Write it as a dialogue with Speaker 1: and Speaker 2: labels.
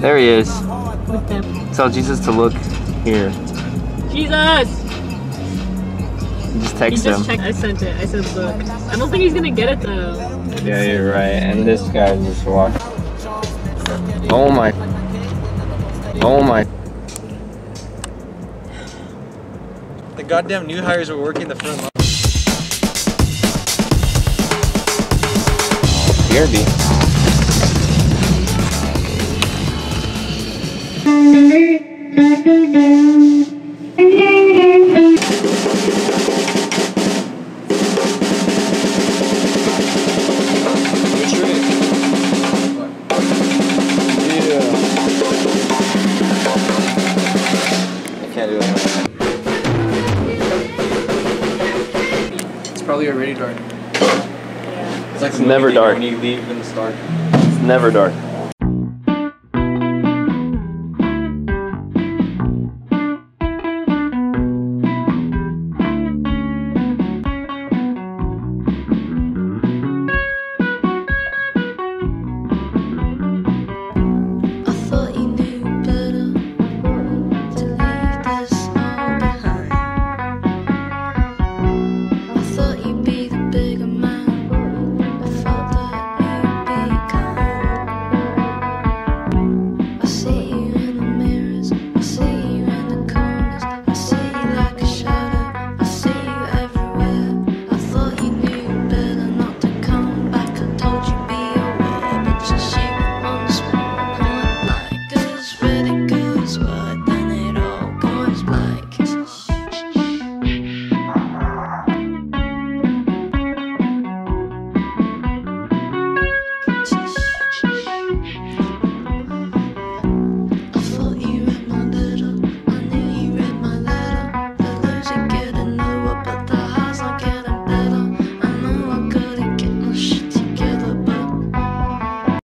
Speaker 1: There he is. Tell Jesus to look here.
Speaker 2: Jesus!
Speaker 1: Just
Speaker 2: He
Speaker 1: text
Speaker 2: just
Speaker 1: him.
Speaker 2: checked. I sent it. I said, look. I don't think he's gonna get it though.
Speaker 1: Yeah, you're right. And this guy just walked. Oh my. Oh my.
Speaker 3: The goddamn new hires were working the front line.
Speaker 1: BRB.
Speaker 3: Probably already dark. It's like
Speaker 1: It's never dark.
Speaker 3: When you leave in the dark.
Speaker 1: It's never dark. thought you be